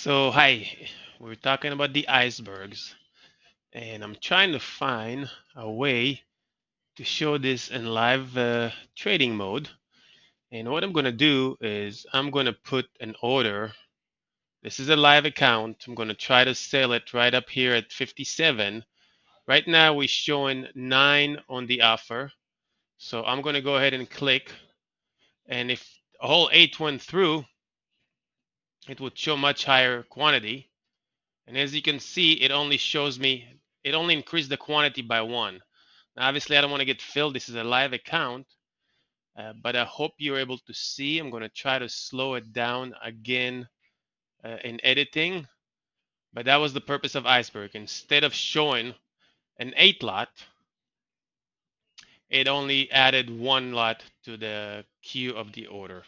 So, hi, we're talking about the icebergs, and I'm trying to find a way to show this in live uh, trading mode. And what I'm going to do is I'm going to put an order. This is a live account. I'm going to try to sell it right up here at 57. Right now, we're showing 9 on the offer. So I'm going to go ahead and click. And if all 8 went through, it would show much higher quantity. And as you can see, it only shows me, it only increased the quantity by one. Now, obviously, I don't want to get filled. This is a live account, uh, but I hope you're able to see. I'm going to try to slow it down again uh, in editing. But that was the purpose of Iceberg. Instead of showing an eight lot, it only added one lot to the queue of the order.